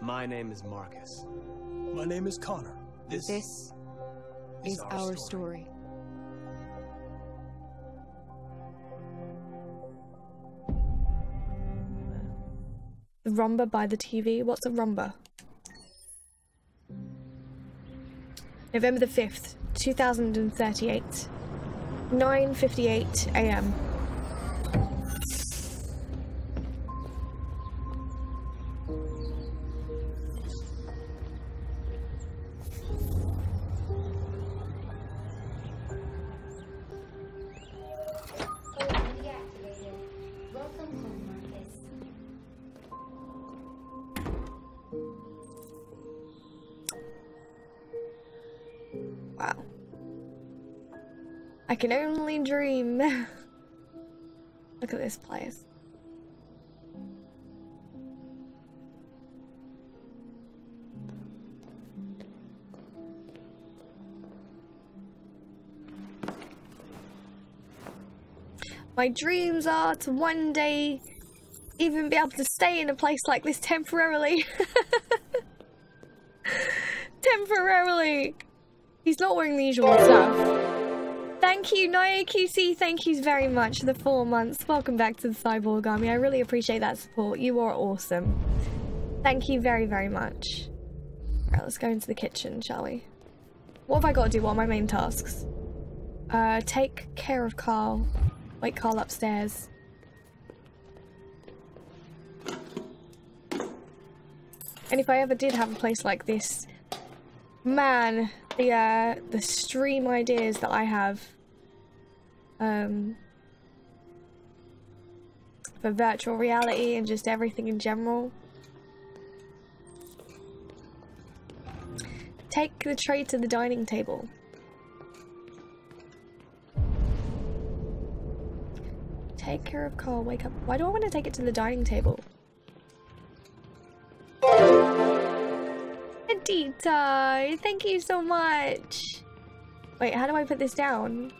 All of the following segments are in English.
My name is Marcus. My name is Connor. This, This is our story. The Roomba by the TV. What's a Roomba? November the 5th, 2038. 9.58 can only dream. Look at this place. My dreams are to one day even be able to stay in a place like this temporarily. temporarily. He's not wearing the usual stuff. Thank you, QC. Thank you very much for the four months. Welcome back to the Cyborg Army. I really appreciate that support. You are awesome. Thank you very, very much. Right, let's go into the kitchen, shall we? What have I got to do? What are my main tasks? Uh, take care of Carl. Wake Carl upstairs. And if I ever did have a place like this, man, the uh, the stream ideas that I have um, for virtual reality and just everything in general. Take the tray to the dining table. Take care of Carl. Wake up. Why do I want to take it to the dining table? Adita, thank you so much. Wait, how do I put this down?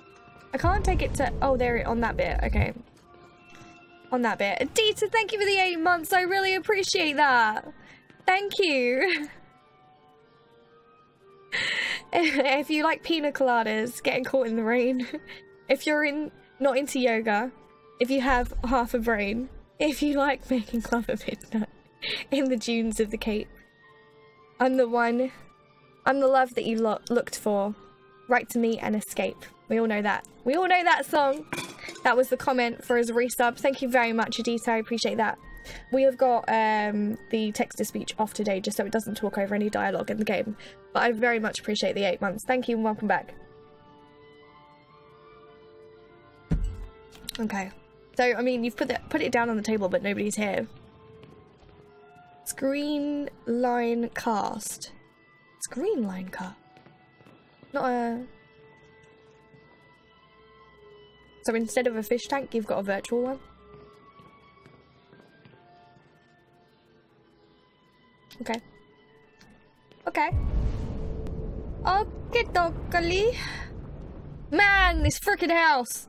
I can't take it to. Oh, there, on that bit. Okay. On that bit. Adita, thank you for the eight months. I really appreciate that. Thank you. if you like pina coladas, getting caught in the rain. If you're in not into yoga, if you have half a brain, if you like making love at midnight in the dunes of the Cape, I'm the one. I'm the love that you lo- looked for. Write to me and escape. We all know that. We all know that song. That was the comment for his resub. Thank you very much, Adita. I appreciate that. We have got um, the text to speech off today just so it doesn't talk over any dialogue in the game. But I very much appreciate the eight months. Thank you and welcome back. Okay. So, I mean, you've put, the, put it down on the table, but nobody's here. Screen line cast. Screen line cast. Not a. So instead of a fish tank, you've got a virtual one. Okay. Okay. Okay, dokally. Man, this frickin' house!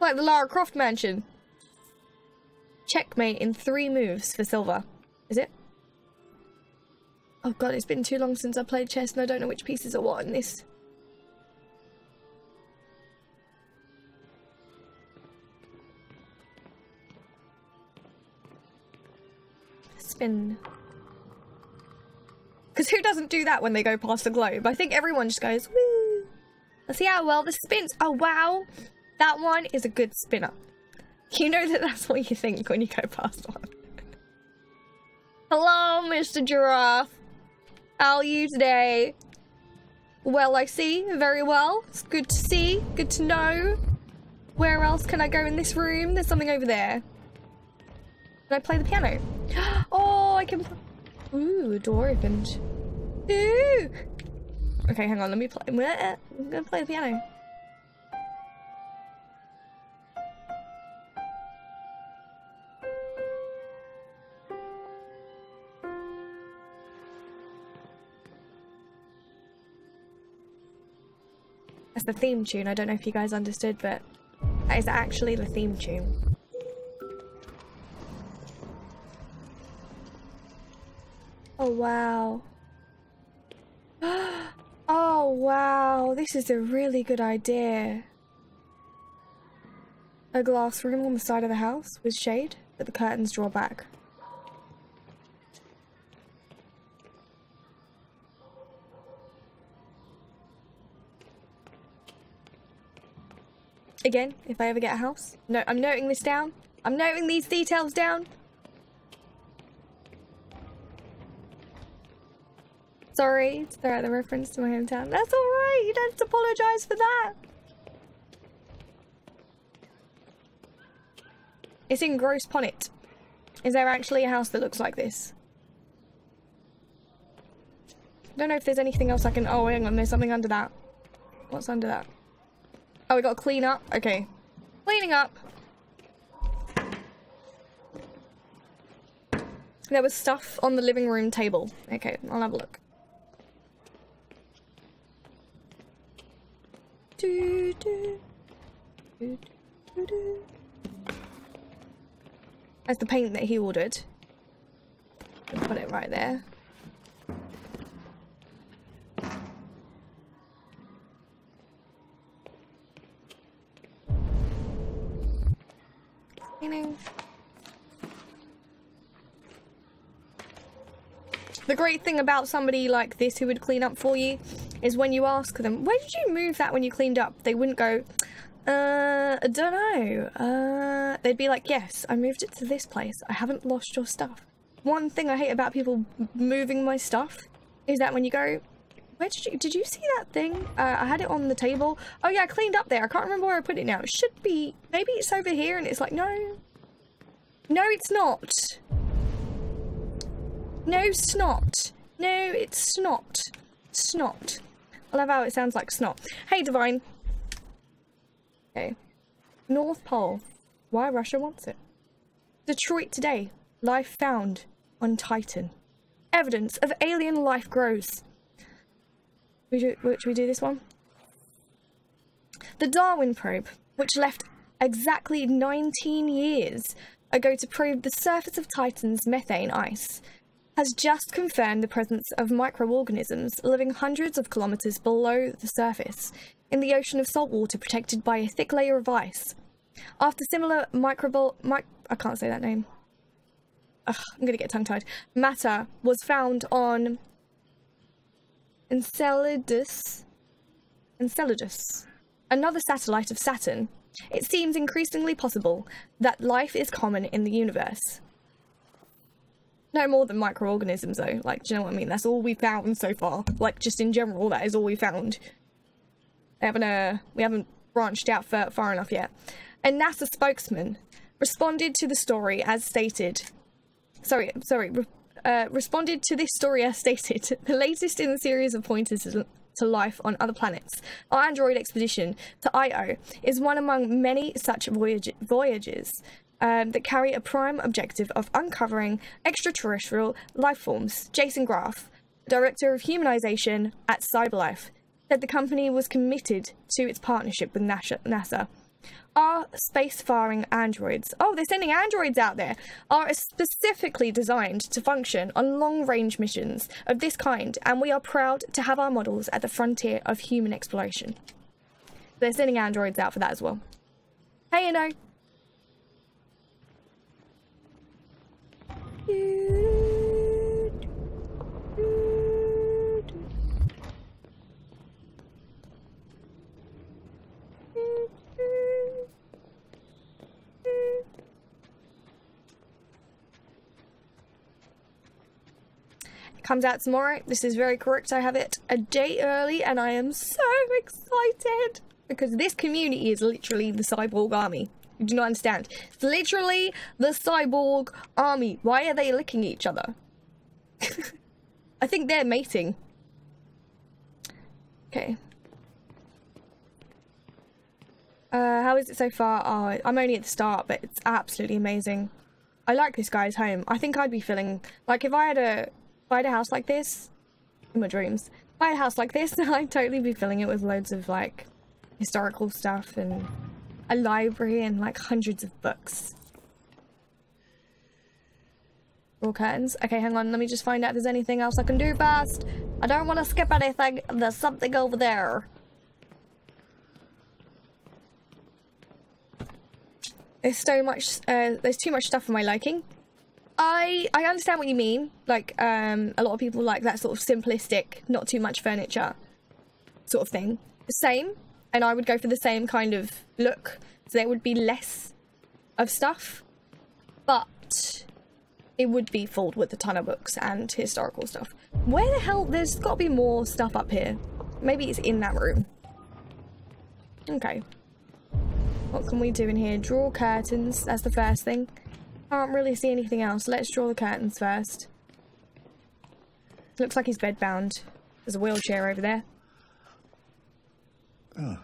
Like the Lara Croft mansion. Checkmate in three moves for silver. Is it? Oh god, it's been too long since I played chess and I don't know which pieces are what in this. Spin. Because who doesn't do that when they go past the globe? I think everyone just goes, woo. Let's see how well this spins. Oh, wow. That one is a good spinner. You know that that's what you think when you go past one. Hello, Mr. Giraffe. How are you today? Well, I see. Very well. It's good to see. Good to know. Where else can I go in this room? There's something over there. Can I play the piano? Oh, I can. Ooh, door opened. Ooh. Okay, hang on. Let me play. I'm gonna play the piano. That's the theme tune. I don't know if you guys understood, but that is actually the theme tune. Oh, wow. Oh, wow. This is a really good idea. A glass room on the side of the house with shade, but the curtains draw back. Again, if I ever get a house. No, I'm noting this down. I'm noting these details down. Sorry to throw out the reference to my hometown. That's alright, you don't have to apologise for that. It's in Grosse Pointe. Is there actually a house that looks like this? I don't know if there's anything else I can- oh hang on, there's something under that. What's under that? Oh, we gotta clean up? Okay. Cleaning up. There was stuff on the living room table. Okay, I'll have a look. Do, do, do. That's the paint that he ordered. Put it right there. The great thing about somebody like this who would clean up for you is when you ask them, where did you move that when you cleaned up? They wouldn't go, uh, I don't know. Uh, they'd be like, yes, I moved it to this place. I haven't lost your stuff. One thing I hate about people moving my stuff is that when you go, where did you, did you see that thing? Uh, I had it on the table. Oh yeah, I cleaned up there. I can't remember where I put it now. It should be, maybe it's over here and it's like, no. No, it's not. No, snot. No, it's snot. Snot. I love how it sounds like snot. Hey, Divine. Okay. North Pole. Why Russia wants it. Detroit today. Life found on Titan. Evidence of alien life grows. We do, should we do this one? The Darwin probe, which left exactly 19 years ago to probe the surface of Titan's methane ice, has just confirmed the presence of microorganisms living hundreds of kilometers below the surface in the ocean of salt water protected by a thick layer of ice. After similar microbial, mic- I can't say that name. Ugh, I'm gonna get tongue tied. Matter was found on Enceladus, Enceladus, another satellite of Saturn. It seems increasingly possible that life is common in the universe. No more than microorganisms, though. Like, do you know what I mean? That's all we found so far. Like, just in general, that is all we found. We haven't, uh, we haven't branched out far, far enough yet. A NASA spokesman responded to the story as stated. Sorry, sorry. Uh, responded to this story as stated. The latest in the series of pointers to to life on other planets. Our Android expedition to Io is one among many such voyage- voyages um, that carry a prime objective of uncovering extraterrestrial life forms. Jason Graff, director of humanization at Cyberlife, said the company was committed to its partnership with NASA. Our space-faring androids, oh, they're sending androids out there, are specifically designed to function on long-range missions of this kind, and we are proud to have our models at the frontier of human exploration. They're sending androids out for that as well. Hey, you know. Comes out tomorrow. This is very correct. I have it a day early and I am so excited because this community is literally the cyborg army. You do not understand. It's literally the cyborg army. Why are they licking each other? I think they're mating. Okay. Uh, how is it so far? Oh, I'm only at the start, but it's absolutely amazing. I like this guy's home. I think I'd be feeling like if I had a if I had a house like this in my dreams. If I had a house like this, I'd totally be filling it with loads of like historical stuff and a library and like hundreds of books. Draw curtains. Okay, hang on. Let me just find out if there's anything else I can do first. I don't want to skip anything. There's something over there. There's so much. Uh, there's too much stuff for my liking. I I understand what you mean. Like, um, a lot of people like that sort of simplistic, not too much furniture, sort of thing. Same, and I would go for the same kind of look. So there would be less of stuff, but it would be filled with a ton of books and historical stuff. Where the hell? There's got to be more stuff up here. Maybe it's in that room. Okay. What can we do in here? Draw curtains. That's the first thing. Can't really see anything else. Let's draw the curtains first. Looks like he's bedbound. There's a wheelchair over there. Ah.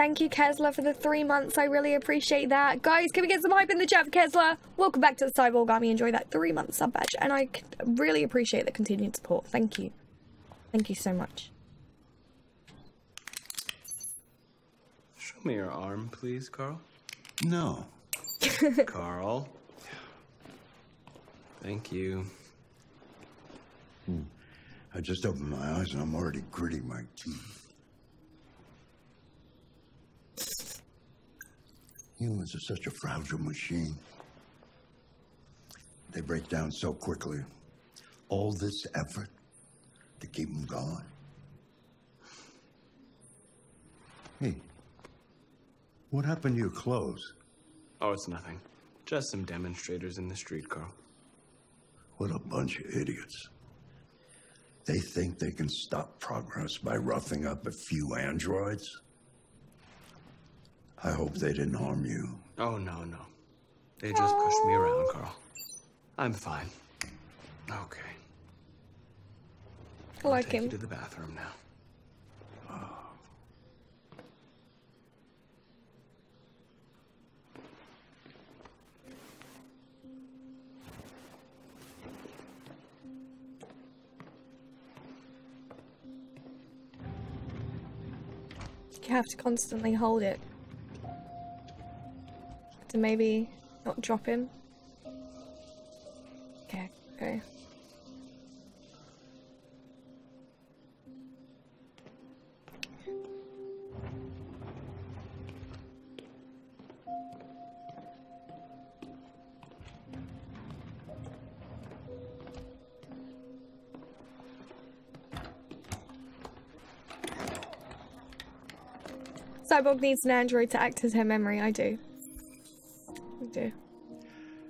Thank you, Kesla, for the three months. I really appreciate that. Guys, can we get some hype in the chat for Kesla? Welcome back to the Cyborg Army. Enjoy that three month sub badge. And I really appreciate the continued support. Thank you. Thank you so much. Show me your arm, please, Carl. No. Carl. Thank you. Hmm. I just opened my eyes and I'm already gritting my teeth. Humans are such a fragile machine. They break down so quickly. All this effort to keep them going. Hey, what happened to your clothes? Oh, it's nothing. Just some demonstrators in the street, Carl. What a bunch of idiots. They think they can stop progress by roughing up a few androids? I hope they didn't harm you. Oh, no, no. They just pushed me around, Carl. I'm fine. Okay. I like Take you to the bathroom now. You have to constantly hold it. To maybe not drop him. Okay, okay. Cyborg needs an android to act as her memory. I do.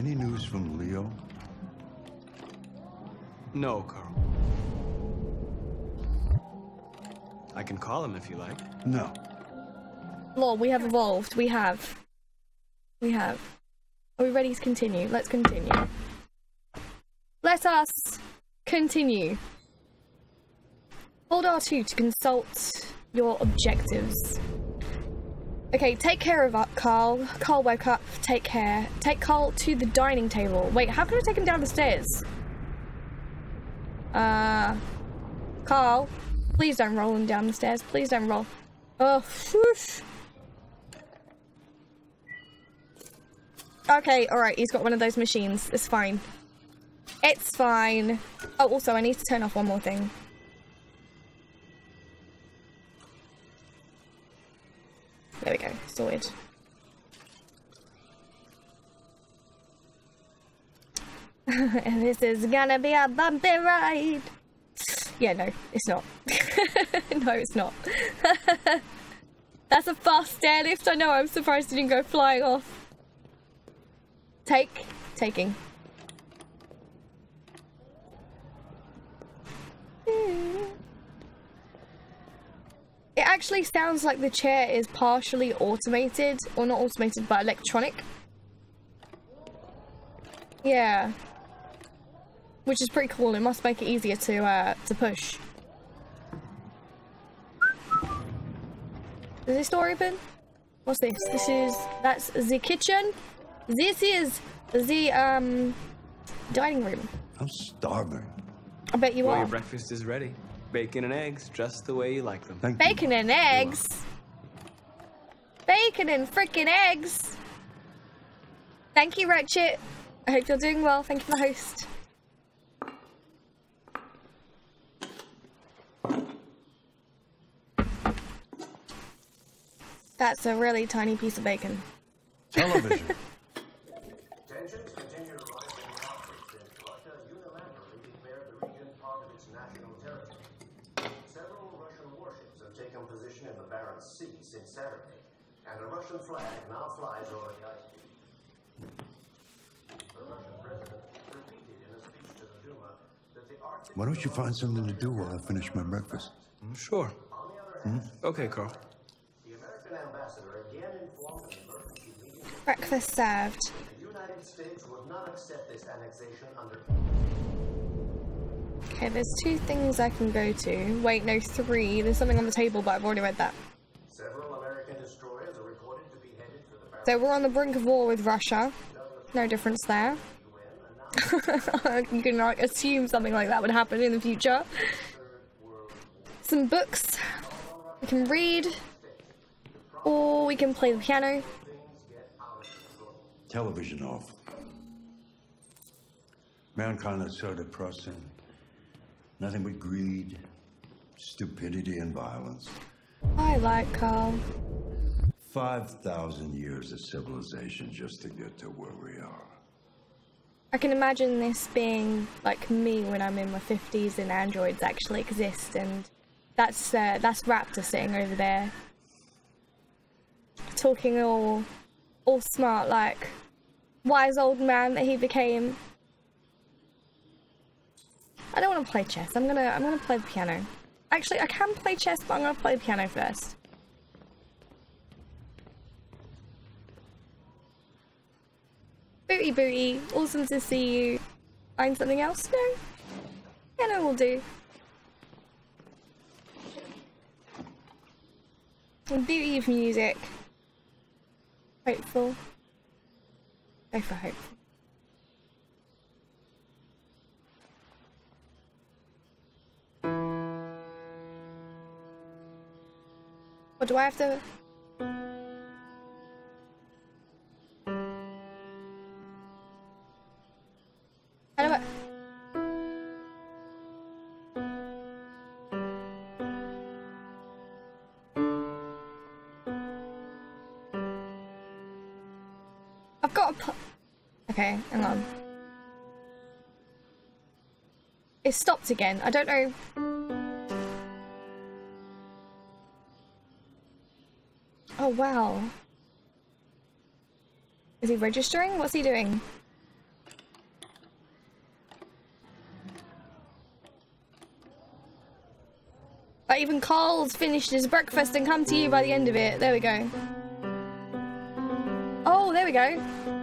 Any news from Leo? No, Carl. I can call him if you like. No. Lol, we have evolved. We have. We have. Are we ready to continue? Let's continue. Let us continue. Hold R2 to consult your objectives. Okay, take care of Carl. Carl, woke up. Take care. Take Carl to the dining table. Wait, how can I take him down the stairs? Uh, Carl, please don't roll him down the stairs. Please don't roll. Oh, whoosh. Okay, alright, he's got one of those machines. It's fine. It's fine. Oh, also, I need to turn off one more thing. There we go. Sorted. this is gonna be a bumpy ride. Yeah, no, it's not. no, it's not. That's a fast stair lift. I know. I'm surprised it didn't go flying off. Take. Taking. It actually sounds like the chair is partially automated, or not automated, but electronic. Yeah. Which is pretty cool. It must make it easier to uh, to push. Is this door open? What's this? This is that's the kitchen. This is the um dining room. I'm starving. I bet you Well, are. your breakfast is ready. Bacon and eggs, just the way you like them. Thank you. Bacon and eggs. Bacon and freaking eggs. Thank you, Ratchet. I hope you're doing well. Thank you for the host. That's a really tiny piece of bacon. Television. Tensions continue to rise in conflict since Russia unilaterally declared the region part of its national territory. Several Russian warships have taken position in the Barents Sea since Saturday, and a Russian flag now flies over the ice sheet. The Russian president repeated in a speech to the Duma that the Arctic Why don't you find something to do while I finish my breakfast? Mm, Sure. Okay, Carl. the American ambassador again informed an emergency Breakfast served. the United States would not accept this annexation under Okay, there's two things I can go to. Wait, no, three. There's something on the table, but I've already read that. Several American destroyers are reported to be headed for the Barents So we're on the brink of war with Russia. No difference there. you can like assume something like that would happen in the future. Some books we can read, or we can play the piano. Television off. Mankind is so depressing. Nothing but greed, stupidity, and violence. I like Carl. 5,000 years of civilization just to get to where we are. I can imagine this being like me when I'm in my 50s and androids actually exist, and that's uh, that's Raptor sitting over there, talking all all smart like wise old man that he became. I don't want to play chess. I'm gonna I'm gonna play the piano. Actually, I can play chess, but I'm gonna play the piano first. Booty booty, awesome to see you. Find something else? No? Piano will do. The beauty of music. Hopeful. Go for hopeful. What do I have to... hang on. It stopped again. I don't know. Oh, wow. Is he registering? What's he doing? But even Carl's finished his breakfast and come to you by the end of it. There we go. Oh, there we go.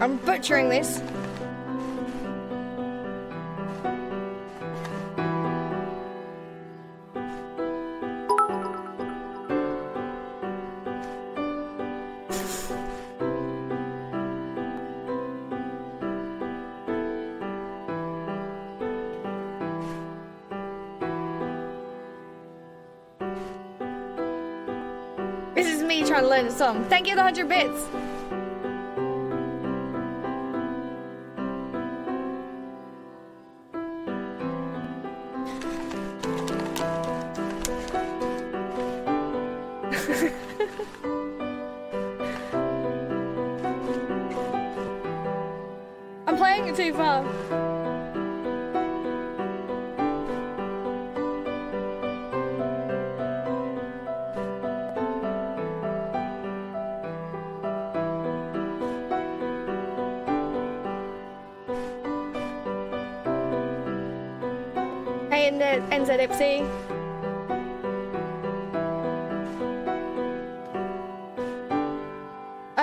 I'm butchering this. Trying to learn the song. Thank you the 100 bits.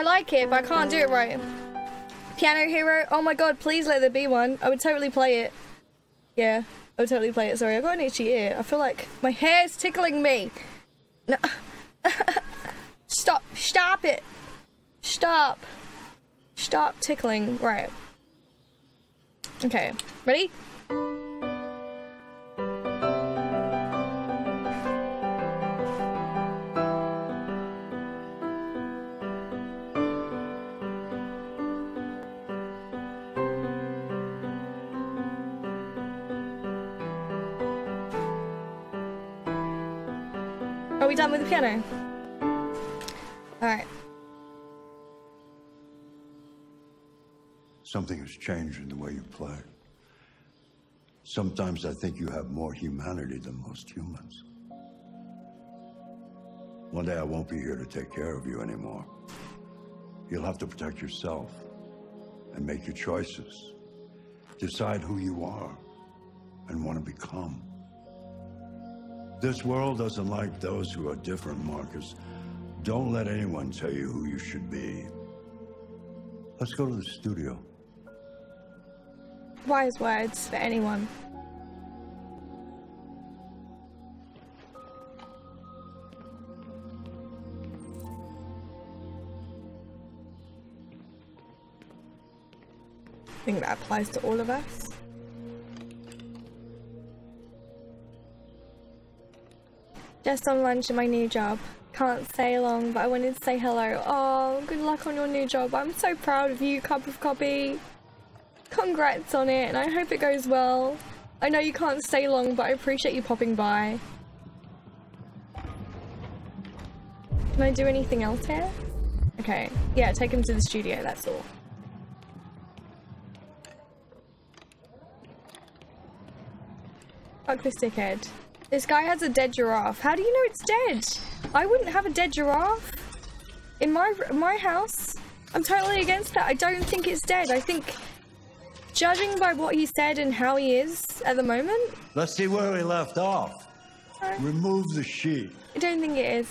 I like it, but I can't do it right. Piano Hero. Oh my god, please let there be one. I would totally play it. Yeah, I would totally play it. Sorry, I've got an itchy ear. I feel like my hair's tickling me. No. Stop. Stop it. Stop. Stop tickling. Right. Okay. Ready? Alright. Something has changed in the way you play. Sometimes I think you have more humanity than most humans. One day I won't be here to take care of you anymore. You'll have to protect yourself and make your choices. Decide who you are and want to become. This world doesn't like those who are different, Marcus. Don't let anyone tell you who you should be. Let's go to the studio. Wise words for anyone. I think that applies to all of us. Just on lunch at my new job. Can't stay long, but I wanted to say hello. Oh, good luck on your new job. I'm so proud of you, Cup of Copy. Congrats on it, and I hope it goes well. I know you can't stay long, but I appreciate you popping by. Can I do anything else here? Okay. Yeah, take him to the studio, that's all. Fuck this dickhead. This guy has a dead giraffe. How do you know it's dead? I wouldn't have a dead giraffe. In my my house. I'm totally against that. I don't think it's dead. I think, judging by what he said and how he is at the moment, Let's see where we left off. Remove the sheet. I don't think it is.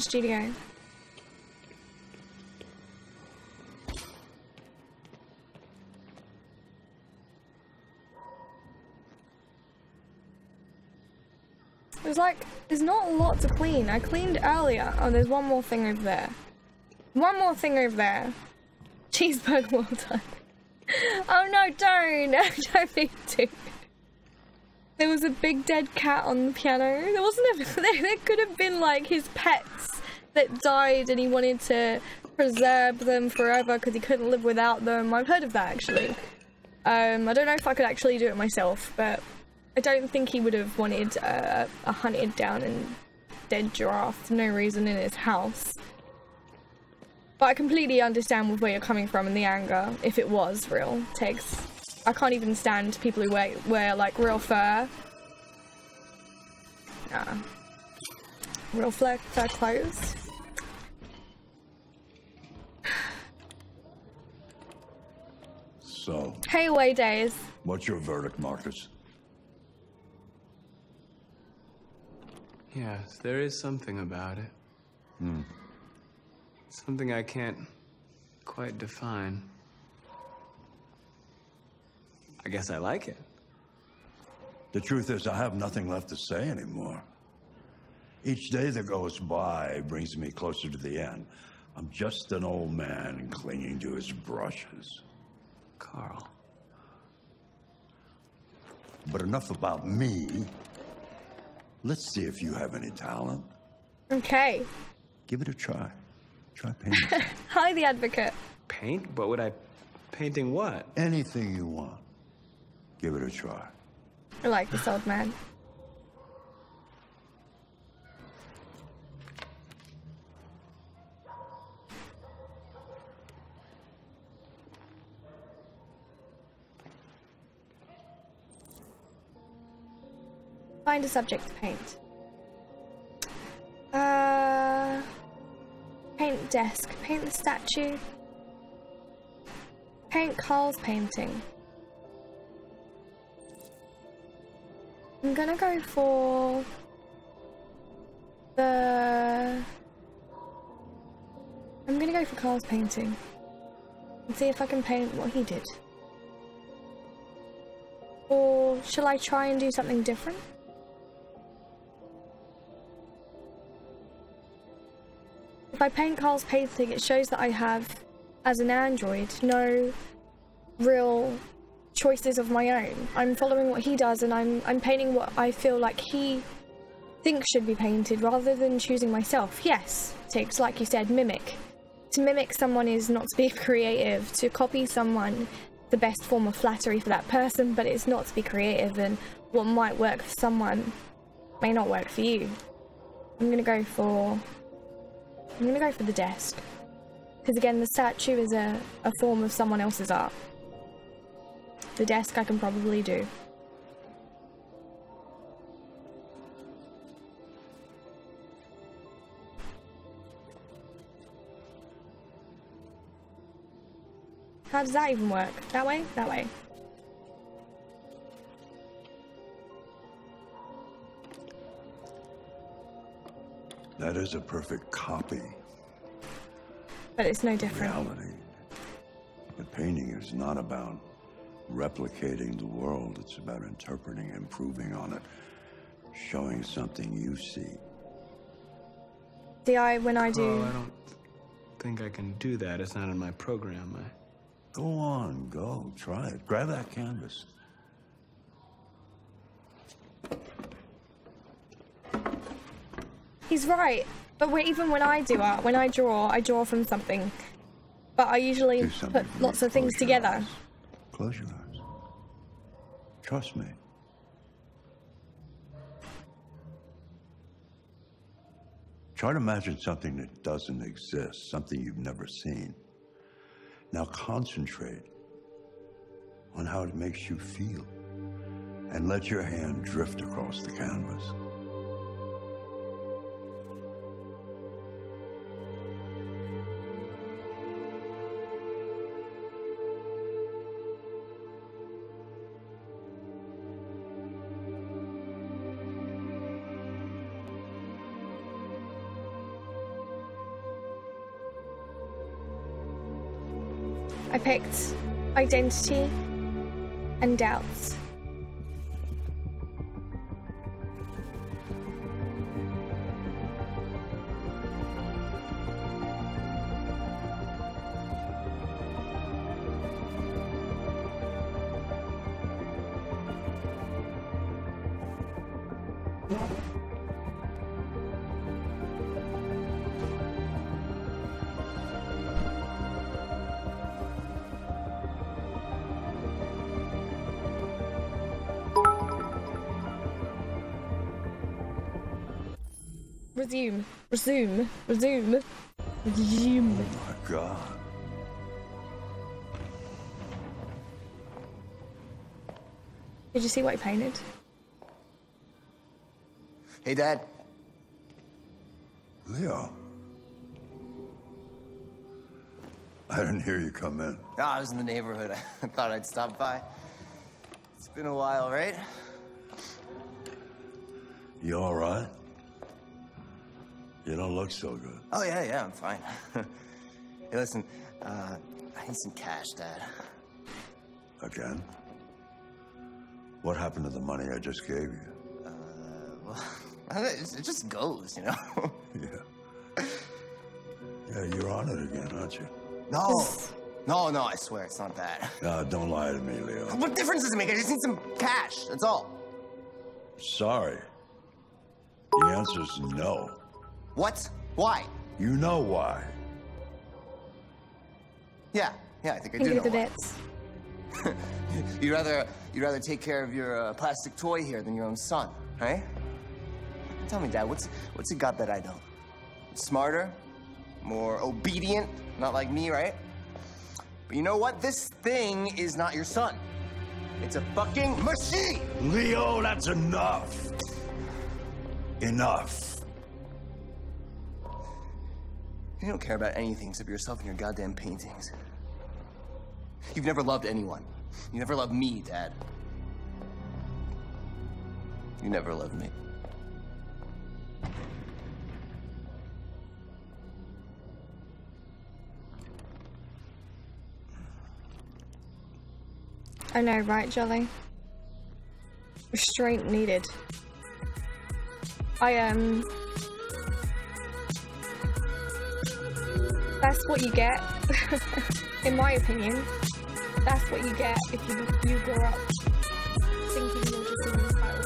Studio. There's like, there's not a lot to clean. I cleaned earlier. Oh, there's one more thing over there. One more thing over there. Cheeseburger well done. oh no, don't! Don't mean to. There was a big dead cat on the piano. There wasn't a, there, could have been like his pets that died and he wanted to preserve them forever because he couldn't live without them. I've heard of that actually. Um, I don't know if I could actually do it myself, but I don't think he would have wanted a hunted down and dead giraffe for no reason in his house. But I completely understand where you're coming from and the anger, if it was real, Tegs. I can't even stand people who wear, wear like real fur. Nah. Real fur, fur clothes. So, Hey, away days. what's your verdict, Marcus? Yes, there is something about it. Hmm. Something I can't quite define. I guess I like it. The truth is, I have nothing left to say anymore. Each day that goes by brings me closer to the end. I'm just an old man clinging to his brushes. Carl. But enough about me. Let's see if you have any talent. Okay. Give it a try. Try painting. Hi, the advocate. Paint? But would I... Painting what? Anything you want. Give it a try. I like this old man. Find a subject to paint. Uh, paint desk. Paint the statue. Paint Carl's painting. I'm gonna go for the. I'm gonna go for Carl's painting and see if I can paint what he did. Or shall I try and do something different? If I paint Carl's painting, it shows that I have, as an android, no real choices of my own. I'm following what he does and I'm I'm painting what I feel like he thinks should be painted rather than choosing myself. Yes, Tiggs, like you said, mimic. To mimic someone is not to be creative. To copy someone, the best form of flattery for that person, but it's not to be creative and what might work for someone may not work for you. I'm gonna go for I'm gonna go for the desk. Because again, the statue is a, a form of someone else's art. The desk I can probably do. How does that even work? That way? That way. That is a perfect copy. But it's no different. Reality. The painting is not about replicating the world. It's about interpreting, improving on it, showing something you see. The I when I Oh, do, I don't think I can do that. It's not in my program. I... Go on, go, try it. Grab that canvas. he's right. But when, even when I do art, when I draw, I draw from something. But I usually put lots of things together. eyes. Close your eyes. Trust me. Try to imagine something that doesn't exist, something you've never seen. Now concentrate on how it makes you feel and let your hand drift across the canvas. I picked identity and doubts. Resume. Resume. Resume. Resume. Oh my God. Did you see what he painted? Hey, Dad. Leo. I didn't hear you come in. Oh, I was in the neighborhood. I thought I'd stop by. It's been a while, right? You all right? You don't look so good. Oh, yeah, yeah, I'm fine. hey, listen, uh, I need some cash, Dad. Again? What happened to the money I just gave you? Uh, well, It just goes, you know? Yeah. Yeah, you're on it again, aren't you? No. No, no, I swear it's not that. No, don't lie to me, Leo. What difference does it make? I just need some cash. That's all. Sorry. The answer's no. What? Why? You know why. Yeah, yeah, I think I Think do of the why. bits. You'd rather you'd rather take care of your uh, plastic toy here than your own son, right? Tell me, Dad, what's what's he got that I don't? Smarter, more obedient, not like me, right? But you know what? This thing is not your son. It's a fucking machine. Leo, that's enough. Enough. You don't care about anything except yourself and your goddamn paintings. You've never loved anyone. You never loved me, Dad. You never loved me. I know, right, Jolly? Restraint needed. I um. That's what you get, in my opinion. That's what you get if you you grow up thinking you're